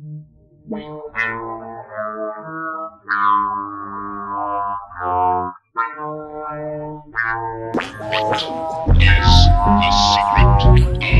is the secret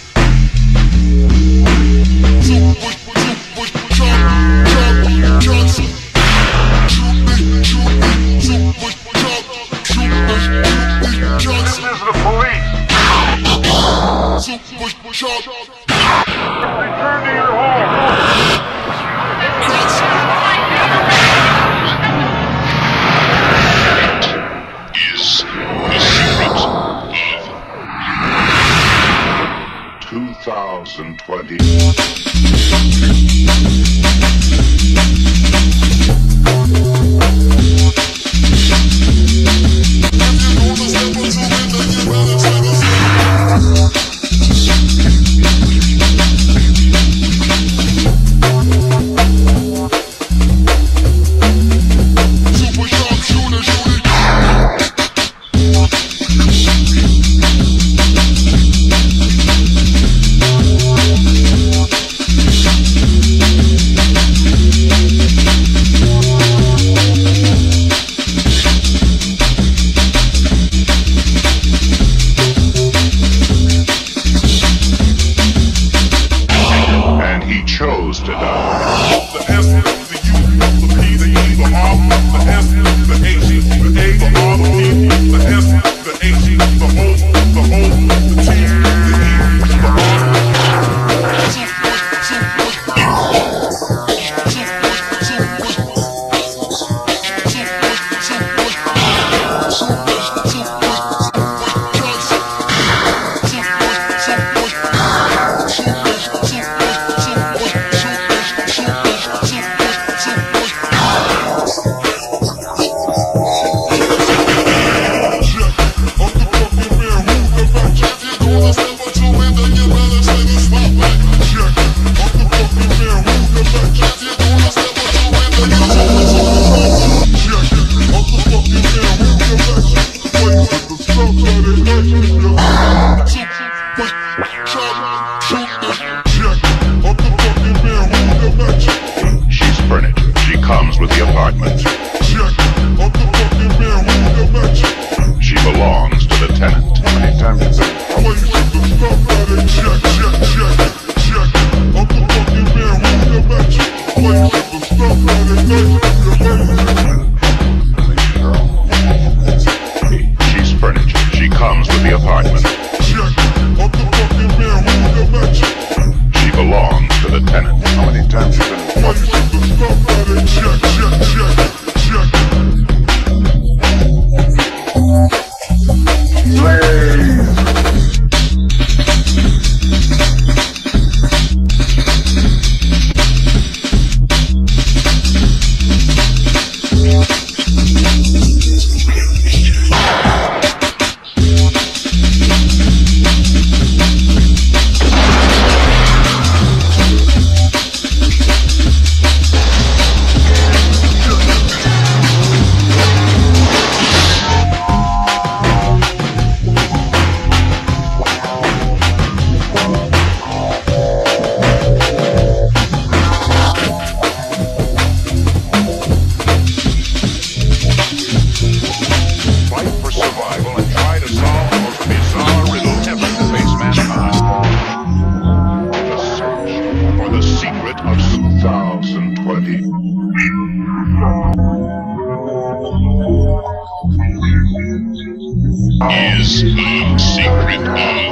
Atomic Eye.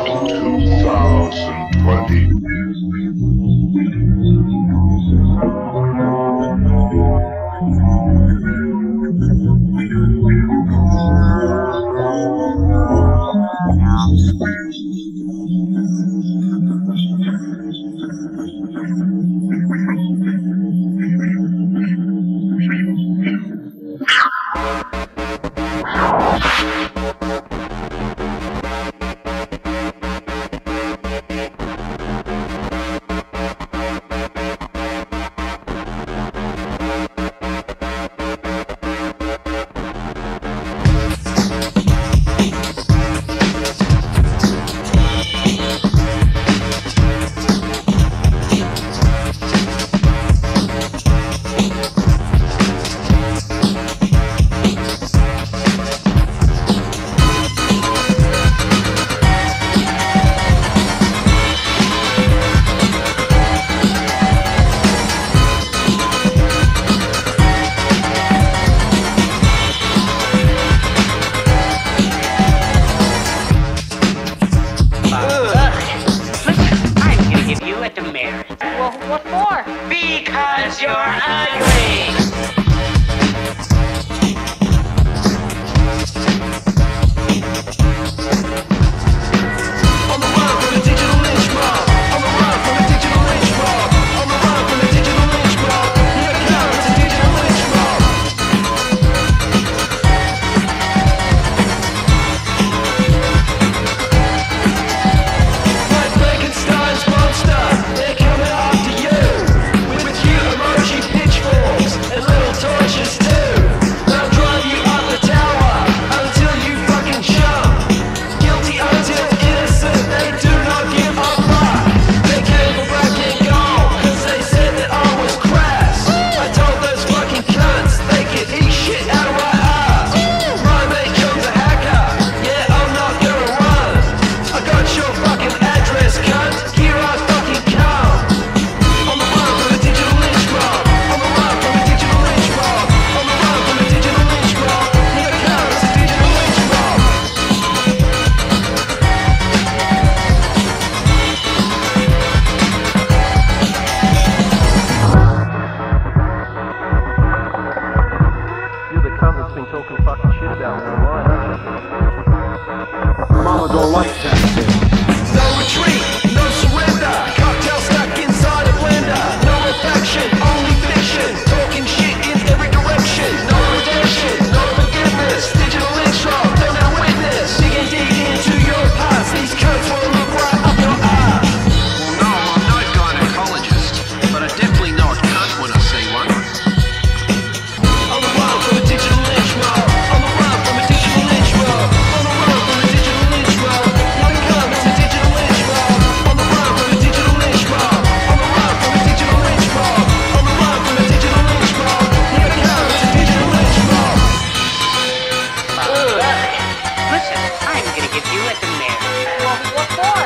if you let them there. Well, what for?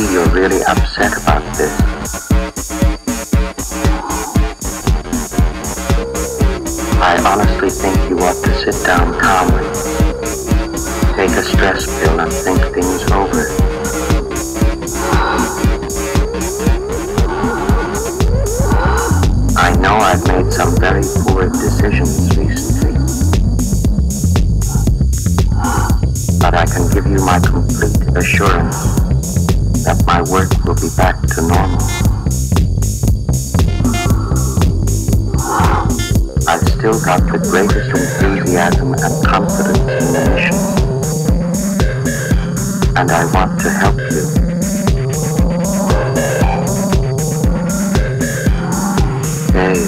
see you're really upset about this. I honestly think you ought to sit down calmly that my work will be back to normal. I've still got the greatest enthusiasm and confidence in the mission. And I want to help you. Hey.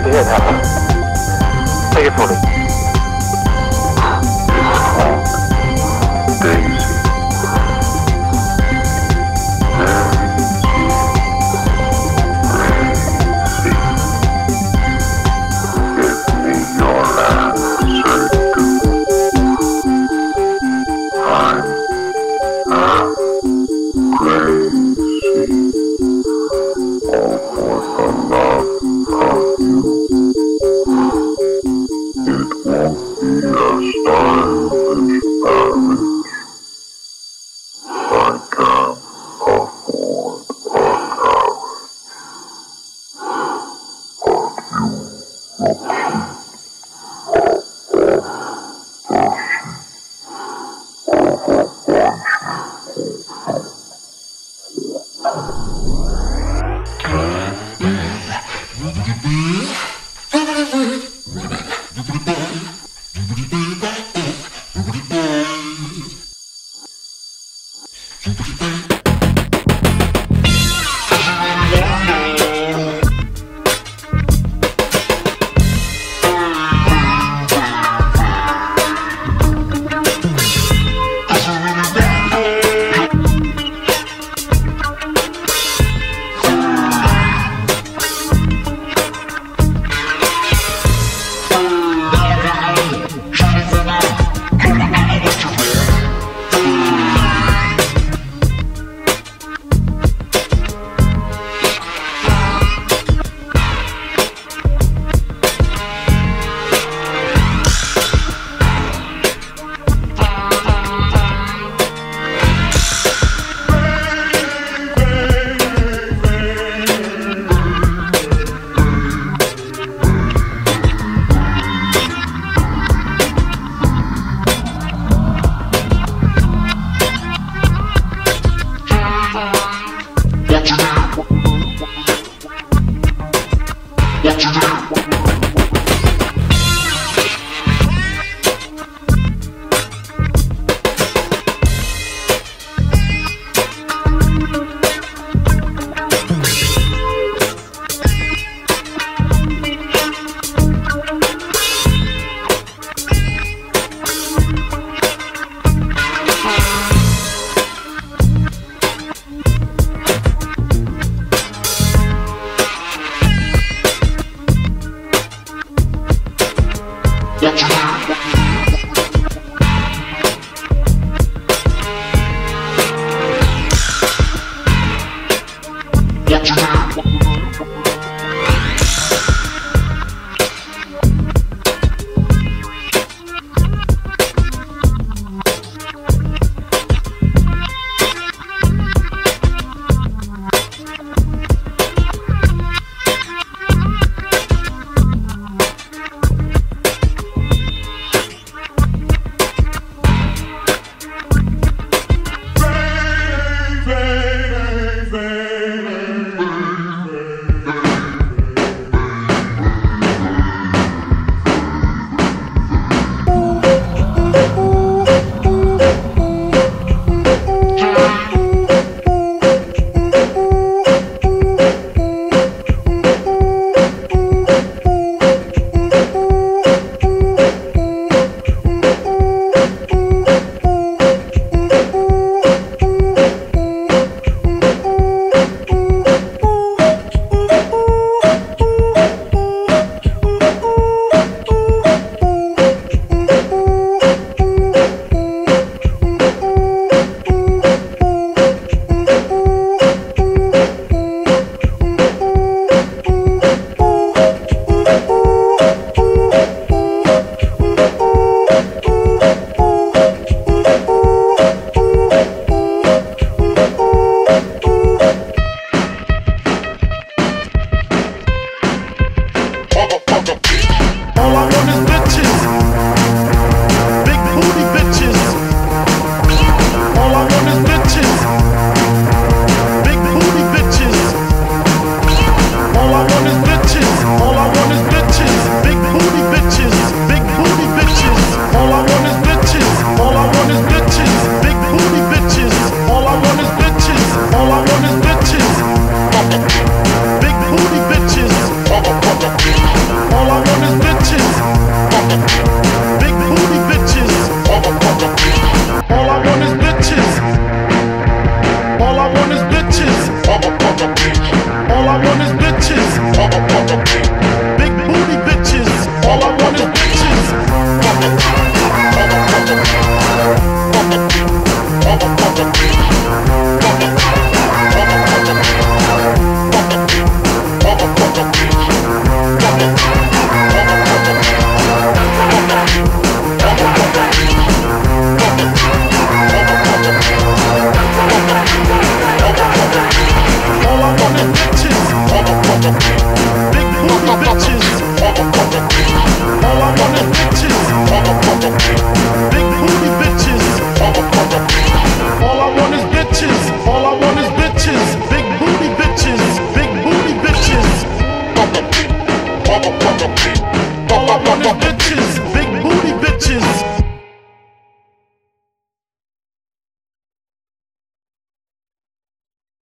hit, Take it for me.